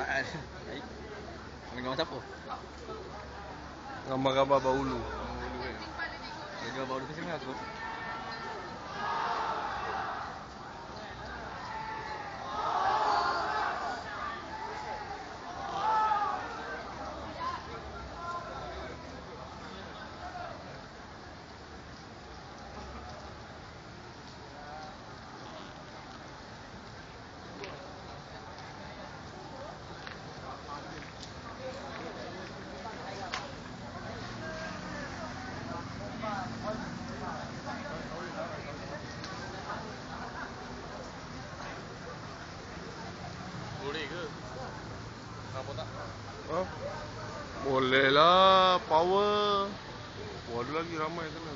Baik. Dengan siapa? Gambar-gambar bahulu. Dengan baru tu sini aku. Ha? Boleh lah, power. Ada lagi ramai kena.